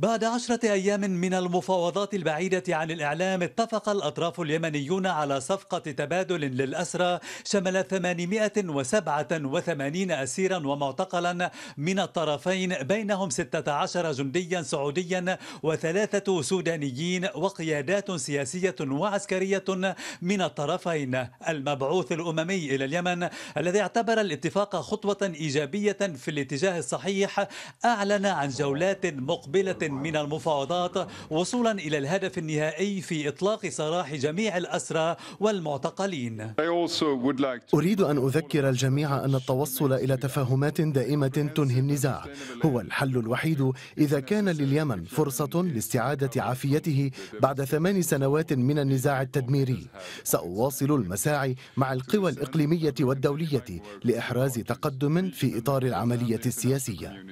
بعد عشرة أيام من المفاوضات البعيدة عن الإعلام اتفق الأطراف اليمنيون على صفقة تبادل للأسرى شمل 887 أسيرا ومعتقلا من الطرفين بينهم 16 جنديا سعوديا وثلاثة سودانيين وقيادات سياسية وعسكرية من الطرفين. المبعوث الأممي إلى اليمن الذي اعتبر الاتفاق خطوة إيجابية في الاتجاه الصحيح أعلن عن جولات مقبلة من المفاوضات وصولا إلى الهدف النهائي في إطلاق سراح جميع الأسرى والمعتقلين. أريد أن أذكر الجميع أن التوصل إلى تفاهمات دائمة تنهي النزاع. هو الحل الوحيد إذا كان لليمن فرصة لاستعادة عافيته بعد ثمان سنوات من النزاع التدميري. سأواصل المساعي مع القوى الإقليمية والدولية لإحراز تقدم في إطار العملية السياسية.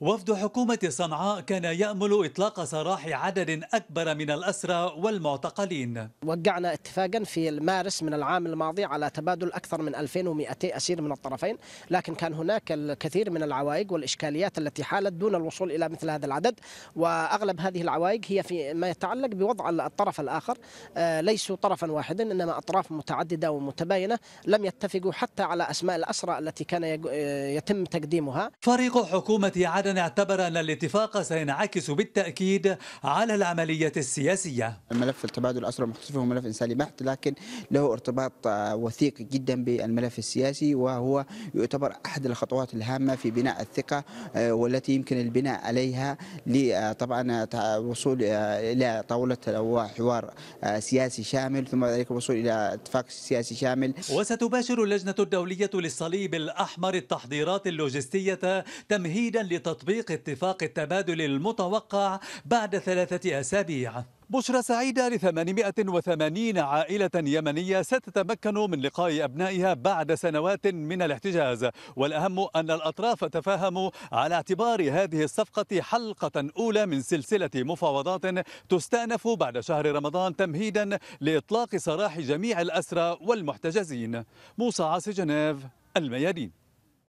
وفد حكومة صنعاء كان يأمل إطلاق سراح عدد أكبر من الأسرى والمعتقلين. وقعنا اتفاقا في مارس من العام الماضي على تبادل أكثر من 2200 أسير من الطرفين لكن كان هناك الكثير من العوائق والإشكاليات التي حالت دون الوصول إلى مثل هذا العدد. وأغلب هذه العوائق هي في ما يتعلق بوضع الطرف الآخر. آه، ليسوا طرفا واحدا إنما أطراف متعددة ومتباينة لم يتفقوا حتى على أسماء الأسرى التي كان آه، يتم تقديمها. فريق حكومة عدن اعتبر أن الاتفاق سينعكس بالتأكيد على العملية السياسية. الملف التبادل الأسرى المختطفين هو ملف إنساني بحت لكن له ارتباط آه، وثيق جدا بالملف السياسي وهو يعتبر أحد الخطوات الهامة في بناء الثقة آه، والتي يمكن البناء عليها لطبعا وصول إلى طاولة وحوار سياسي شامل ثم ذلك الوصول إلى اتفاق سياسي شامل. وستباشر اللجنة الدولية للصليب الأحمر التحضيرات اللوجستية تمهيدا لتطبيق اتفاق التبادل المتوقع بعد ثلاثة أسابيع. بشرى سعيدة ل 880 عائلة يمنية ستتمكن من لقاء أبنائها بعد سنوات من الاحتجاز. والأهم أن الأطراف تفاهموا على اعتبار هذه الصفقة حلقة أولى من سلسلة مفاوضات تستأنف بعد شهر رمضان تمهيدا لإطلاق سراح جميع الأسرى والمحتجزين. موسى عاصي جنيف الميادين.